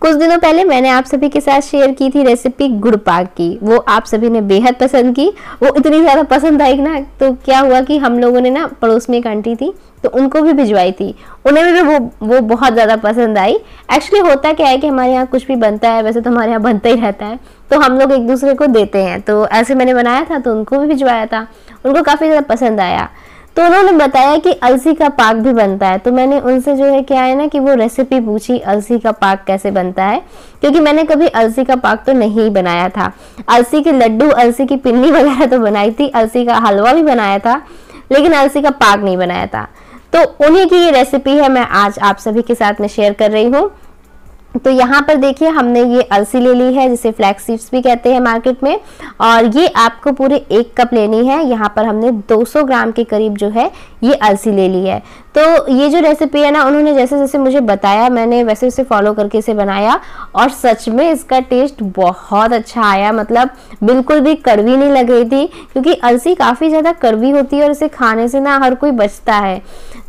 कुछ दिनों पहले मैंने आप सभी के साथ शेयर की थी रेसिपी गुड़ पाक की। वो आप सभी ने बेहद पसंद की। वो इतनी ज़्यादा पसंद आई ना तो क्या हुआ कि हम लोगों ने ना पड़ोस में एक आंटी थी तो उनको भी भिजवाई थी। उन्हें भी वो वो बहुत ज़्यादा पसंद आई। एक्चुअली होता क्या है कि हमारे यहाँ कुछ भी बनता है, वैसे तो हमारे यहाँ बनता ही रहता है तो हम लोग एक दूसरे को देते हैं। तो ऐसे मैंने बनाया था तो उनको भी भिजवाया था। उनको काफ़ी ज़्यादा पसंद आया। तो उन्होंने बताया कि अलसी का पाक भी बनता है। तो मैंने उनसे जो है क्या है ना कि वो रेसिपी पूछी, अलसी का पाक कैसे बनता है। क्योंकि मैंने कभी अलसी का पाक तो नहीं बनाया था। अलसी के लड्डू, अलसी की पिन्नी वगैरह तो बनाई थी, अलसी का हलवा भी बनाया था, लेकिन अलसी का पाक नहीं बनाया था। तो उन्हीं की ये रेसिपी है, मैं आज आप सभी के साथ में शेयर कर रही हूँ। तो यहाँ पर देखिए, हमने ये अलसी ले ली है, जिसे फ्लैक्स सीड्स भी कहते हैं मार्केट में। और ये आपको पूरे एक कप लेनी है। यहाँ पर हमने 200 ग्राम के करीब जो है, ये अलसी ले ली है। तो ये जो रेसिपी है ना, उन्होंने जैसे जैसे मुझे बताया, मैंने वैसे वैसे फॉलो करके इसे बनाया। और सच में इसका टेस्ट बहुत अच्छा आया। मतलब बिल्कुल भी कड़वी नहीं लग रही थी, क्योंकि अलसी काफ़ी ज़्यादा कड़वी होती है और इसे खाने से ना हर कोई बचता है।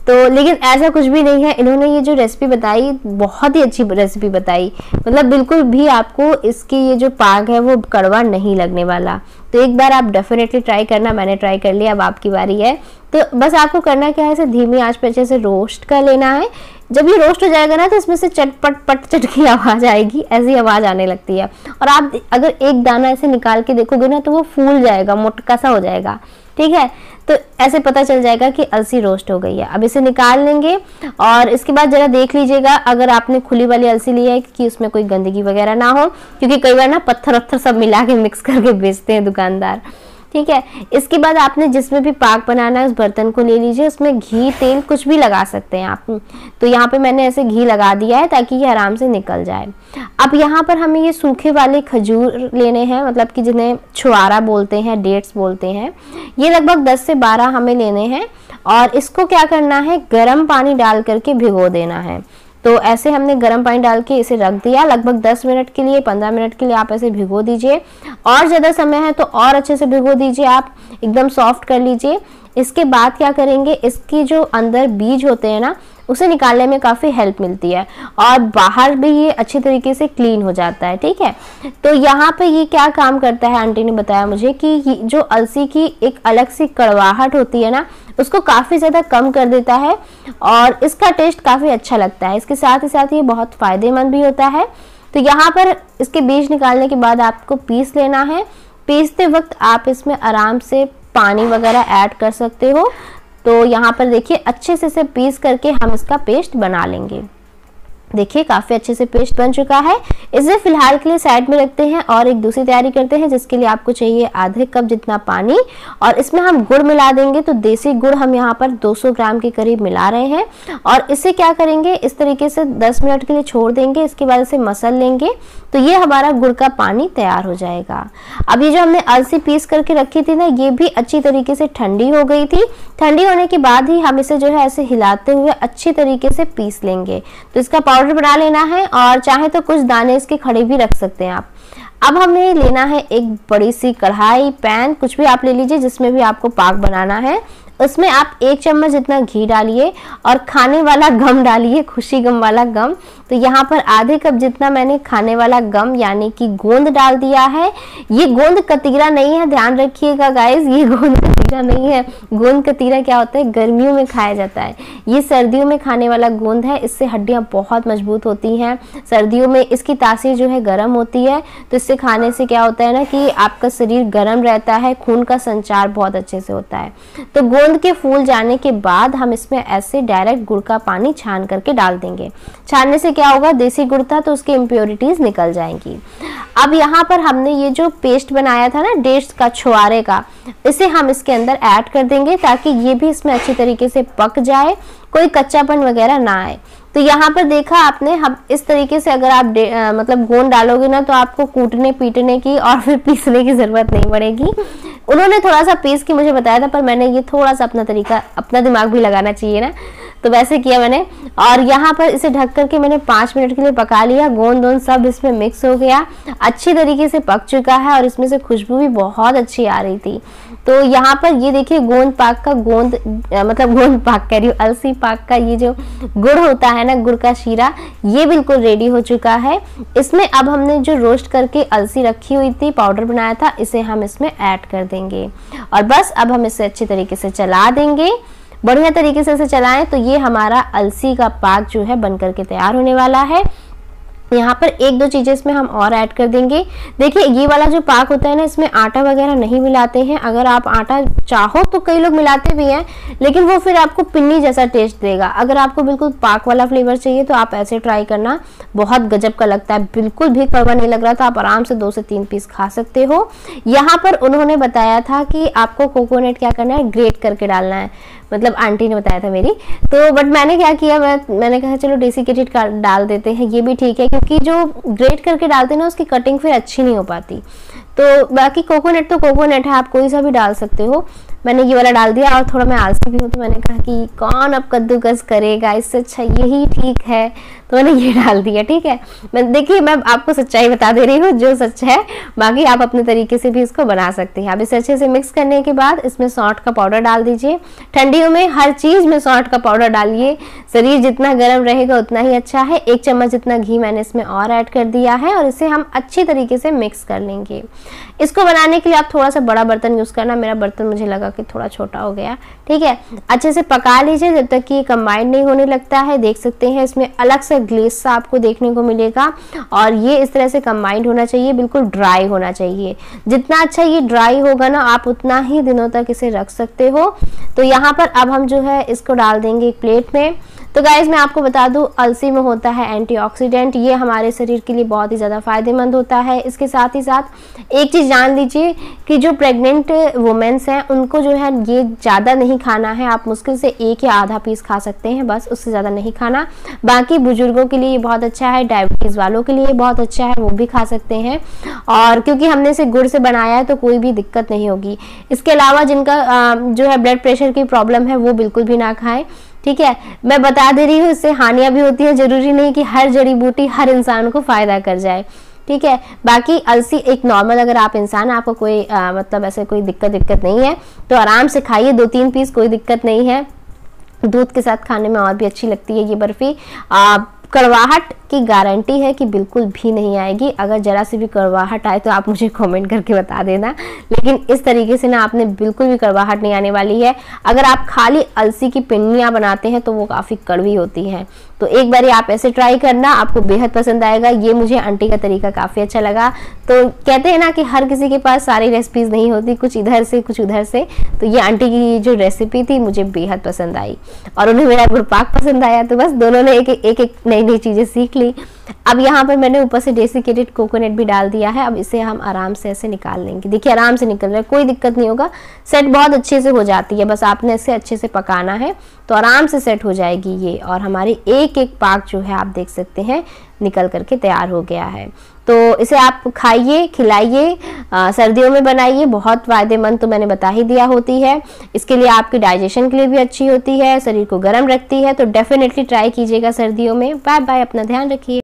तो लेकिन ऐसा कुछ भी नहीं है। इन्होंने ये जो रेसिपी बताई, बहुत ही अच्छी रेसिपी बताई। मतलब बिल्कुल भी आपको इसकी ये जो पाग है, वो कड़वा नहीं लगने वाला। तो एक बार आप डेफिनेटली ट्राई करना, मैंने ट्राई कर लिया, अब आपकी बारी है। तो बस आपको करना क्या है, इसे धीमी आँच पर अच्छे से रोस्ट कर लेना है। जब ये रोस्ट हो जाएगा ना तो इसमें से चटपट, पट, चट की आवाज़ आएगी, ऐसी आवाज़ आने लगती है। और आप अगर एक दाना ऐसे निकाल के देखोगे ना तो वो फूल जाएगा, मोटका सा हो जाएगा। ठीक है? तो ऐसे पता चल जाएगा कि अलसी रोस्ट हो गई है। अब इसे निकाल लेंगे और इसके बाद जरा देख लीजिएगा, अगर आपने खुली वाली अलसी ली है कि उसमें कोई गंदगी वगैरह ना हो, क्योंकि कई बार ना पत्थर वत्थर सब मिला के मिक्स करके बेचते हैं दुकानदार। ठीक है? इसके बाद आपने जिसमें भी पाक बनाना है, उस बर्तन को ले लीजिए, उसमें घी, तेल कुछ भी लगा सकते हैं आप। तो यहाँ पे मैंने ऐसे घी लगा दिया है ताकि ये आराम से निकल जाए। अब यहाँ पर हमें ये सूखे वाले खजूर लेने हैं मतलब कि जिन्हें छुआरा बोलते हैं, डेट्स बोलते हैं। ये लगभग 10 से 12 हमें लेने हैं और इसको क्या करना है? गर्म पानी डाल करके भिगो देना है। तो ऐसे हमने गर्म पानी डाल के इसे रख दिया। लगभग 10 मिनट के लिए 15 मिनट के लिए आप ऐसे भिगो दीजिए। और ज़्यादा समय है तो और अच्छे से भिगो दीजिए आप। एकदम सॉफ्ट कर लीजिए। इसके बाद क्या करेंगे, इसकी जो अंदर बीज होते हैं ना उसे निकालने में काफ़ी हेल्प मिलती है और बाहर भी ये अच्छी तरीके से क्लीन हो जाता है, ठीक है? तो यहाँ पे ये क्या काम करता है? आंटी ने बताया मुझे कि जो अलसी की एक अलग सी कड़वाहट होती है ना, उसको काफ़ी ज़्यादा कम कर देता है और इसका टेस्ट काफ़ी अच्छा लगता है। इसके साथ ही साथ ये बहुत फ़ायदेमंद भी होता है। तो यहाँ पर इसके बीज निकालने के बाद आपको पीस लेना है। पीसते वक्त आप इसमें आराम से पानी वगैरह ऐड कर सकते हो। तो यहाँ पर देखिए अच्छे से इसे पीस करके हम इसका पेस्ट बना लेंगे। देखिए, काफ़ी अच्छे से पेस्ट बन चुका है। इसे फ़िलहाल के लिए साइड में रखते हैं और एक दूसरी तैयारी करते हैं, जिसके लिए आपको चाहिए आधे कप जितना पानी। और इसमें हम गुड़ मिला देंगे तो देसी गुड़ हम यहाँ पर 200 ग्राम के करीब मिला रहे हैं। और इसे क्या करेंगे, इस तरीके से 10 मिनट के लिए छोड़ देंगे, इसके बाद इसे मसल लेंगे तो ये हमारा गुड़ का पानी तैयार हो जाएगा। अब ये जो हमने अलसी पीस करके रखी थी ना, ये भी अच्छी तरीके से ठंडी हो गई थी। ठंडी होने के बाद ही हम इसे जो है ऐसे हिलाते हुए अच्छी तरीके से पीस लेंगे। तो इसका बना लेना है और चाहे तो कुछ दाने इसके खड़े भी रख सकते हैं आप। अब हमें लेना है एक बड़ी सी कढ़ाई, पैन, कुछ भी आप ले लीजिए जिसमें भी आपको पाक बनाना है। उसमें आप एक चम्मच जितना घी डालिए और खाने वाला गम डालिए, खुशी गम वाला गम। तो यहाँ पर आधे कप जितना मैंने खाने वाला गम, यानी कि गोंद डाल दिया है। ये गोंद कतीरा नहीं है, ध्यान रखिएगा गाइज़ ये गोंद कतीरा नहीं है। गोंद कतीरा क्या होता है? गर्मियों में खाया जाता है। ये सर्दियों में खाने वाला गोंद है, इससे हड्डियाँ बहुत मज़बूत होती हैं। सर्दियों में इसकी तासीर जो है गर्म होती है। तो इससे खाने से क्या होता है ना कि आपका शरीर गर्म रहता है, खून का संचार बहुत अच्छे से होता है। तो गोंद गोंद के फूल जाने के बाद हम इसमें ऐसे डायरेक्ट गुड़ का पानी छान करके डाल देंगे। छानने से क्या होगा? देसी गुड़ था तो उसकी इम्प्योरिटीज निकल जाएँगी। अब यहाँ पर हमने ये जो पेस्ट बनाया था ना डेट्स का छुआरे का इसे हम इसके अंदर ऐड कर देंगे ताकि ये भी इसमें अच्छी तरीके से पक जाए कोई कच्चापन वगैरह ना आए। तो यहाँ पर देखा आपने हम इस तरीके से अगर आप आ, मतलब गोंद डालोगे ना तो आपको कूटने पीटने की और फिर पीसने की ज़रूरत नहीं पड़ेगी। उन्होंने थोड़ा सा पीस के मुझे बताया था, पर मैंने ये थोड़ा सा अपना तरीका, अपना दिमाग भी लगाना चाहिए ना। तो वैसे किया मैंने। और यहाँ पर इसे ढक करके मैंने पाँच मिनट के लिए पका लिया। गोंद वोंद सब इसमें मिक्स हो गया। अच्छी तरीके से पक चुका है और इसमें से खुशबू भी बहुत अच्छी आ रही थी। तो यहाँ पर ये देखिए गोंद पाक का गोंद मतलब गोंद पाक कह रही हूँ, अलसी पाक का ये जो गुड़ होता है ना, गुड़ का शीरा, ये बिल्कुल रेडी हो चुका है। इसमें अब हमने जो रोस्ट करके अलसी रखी हुई थी पाउडर बनाया था, इसे हम इसमें ऐड कर देंगे। और बस अब हम इसे अच्छे तरीके से चला देंगे। बढ़िया तरीके से इसे चलाएँ तो ये हमारा अलसी का पाक जो है बनकर के तैयार होने वाला है। यहाँ पर एक दो चीज़ें इसमें हम और ऐड कर देंगे। देखिए, ये वाला जो पाक होता है ना, इसमें आटा वगैरह नहीं मिलाते हैं। अगर आप आटा चाहो तो कई लोग मिलाते भी हैं, लेकिन वो फिर आपको पिन्नी जैसा टेस्ट देगा। अगर आपको बिल्कुल पाक वाला फ्लेवर चाहिए तो आप ऐसे ट्राई करना। बहुत गजब का लगता है। बिल्कुल भी कड़वा नहीं लग रहा तो आप आराम से दो से तीन पीस खा सकते हो। यहाँ पर उन्होंने बताया था कि आपको कोकोनट क्या करना है? ग्रेट करके डालना है। मतलब आंटी ने बताया था मेरी। तो बट मैंने क्या किया, मैं, मैंने कहा, चलो डेसिकेटेड डाल देते हैं। ये भी ठीक है, क्योंकि जो ग्रेट करके डालते हैं ना, उसकी कटिंग फिर अच्छी नहीं हो पाती। तो बाकी कोकोनट तो कोकोनट है, आप कोई सा भी डाल सकते हो। मैंने ये वाला डाल दिया और थोड़ा मैं आलसी भी हूँ तो मैंने कहा कि कौन अब कद्दूकस करेगा? इससे अच्छा यही ठीक है। तो मैंने ये डाल दिया, ठीक है? मैं, देखिए, मैं आपको सच्चाई बता दे रही हूँ, जो सच है, बाकी आप अपने तरीके से भी इसको बना सकते हैं। अब इसे अच्छे से मिक्स करने के बाद इसमें सॉल्ट का पाउडर डाल दीजिए। ठंडियों में हर चीज़ में सॉल्ट का पाउडर डालिए। शरीर जितना गर्म रहेगा, उतना ही अच्छा है। एक चम्मच जितना घी मैंने इसमें और ऐड कर दिया है और इसे हम अच्छी तरीके से मिक्स कर लेंगे। इसको बनाने के लिए आप थोड़ा सा बड़ा बर्तन यूज़ करना। मेरा बर्तन मुझे लगा कि थोड़ा छोटा हो गया। ठीक है? अच्छे से पका लीजिए, जब तक कि ये कंबाइंड नहीं होने लगता है। देख सकते हैं, इसमें अलग सा ग्लेस सा आपको देखने को मिलेगा। और ये इस तरह से कंबाइंड होना चाहिए, बिल्कुल ड्राई होना चाहिए। जितना अच्छा ये ड्राई होगा ना, आप उतना ही दिनों तक इसे रख सकते हो। तो यहाँ पर अब हम जो है, इसको डाल देंगे एक प्लेट में। तो गाइज़ मैं आपको बता दूँ, अलसी में होता है एंटीऑक्सीडेंट ये हमारे शरीर के लिए बहुत ही ज़्यादा फ़ायदेमंद होता है। इसके साथ ही साथ, एक चीज़ जान लीजिए कि जो प्रेग्नेंट वुमेंस हैं, उनको जो है ये ज़्यादा नहीं खाना है। आप मुश्किल से एक या आधा पीस खा सकते हैं, बस उससे ज़्यादा नहीं खाना। बाकी बुज़ुर्गों के लिए बहुत अच्छा है डायबिटीज़ वालों के लिए बहुत अच्छा है, वो भी खा सकते हैं। और क्योंकि हमने इसे गुड़ से बनाया है तो कोई भी दिक्कत नहीं होगी। इसके अलावा जिनका जो है ब्लड प्रेशर की प्रॉब्लम है, वो बिल्कुल भी ना खाएँ। ठीक है? मैं बता दे रही हूँ इससे हानियाँ भी होती हैं। ज़रूरी नहीं कि हर जड़ी बूटी हर इंसान को फ़ायदा कर जाए। ठीक है? बाकी अलसी एक नॉर्मल अगर आप इंसान आपको कोई आ, मतलब ऐसे कोई दिक्कत दिक्कत नहीं है। तो आराम से खाइए दो तीन पीस कोई दिक्कत नहीं है। दूध के साथ खाने में और भी अच्छी लगती है ये बर्फ़ी। कड़वाहट की गारंटी है कि बिल्कुल भी नहीं आएगी। अगर जरा सी भी कड़वाहट आए तो आप मुझे कमेंट करके बता देना। लेकिन इस तरीके से ना आपने बिल्कुल भी कड़वाहट नहीं आने वाली है। अगर आप खाली अलसी की पिन्नियाँ बनाते हैं तो वो काफ़ी कड़वी होती हैं। तो एक बार आप ऐसे ट्राई करना, आपको बेहद पसंद आएगा। ये मुझे आंटी का तरीका काफ़ी अच्छा लगा। तो कहते हैं ना कि हर किसी के पास सारी रेसिपीज़ नहीं होती, कुछ इधर से, कुछ उधर से। तो ये आंटी की जो रेसिपी थी, मुझे बेहद पसंद आई। और उन्हें मेरा गुड़पाक पसंद आया। तो बस दोनों ने एक एक एक नई नई चीज़ें सीख ली। अब यहाँ पर मैंने ऊपर से डेसिकेटेड कोकोनट भी डाल दिया है, अब इसे हम आराम से ऐसे निकाल लेंगे। देखिए, आराम से निकल रहा है, कोई दिक्कत नहीं होगा। सेट बहुत अच्छे से हो जाती है, बस आपने इसे अच्छे से पकाना है तो आराम से सेट हो जाएगी ये। और हमारी एक एक पाक जो है, आप देख सकते हैं, निकल करके तैयार हो गया है। तो इसे आप खाइए, खिलाइए सर्दियों में बनाइए, बहुत फ़ायदेमंद तो मैंने बता ही दिया होती है। इसके लिए आपकी डाइजेशन के लिए भी अच्छी होती है, शरीर को गर्म रखती है तो डेफिनेटली ट्राई कीजिएगा सर्दियों में। बाय बाय अपना ध्यान रखिए।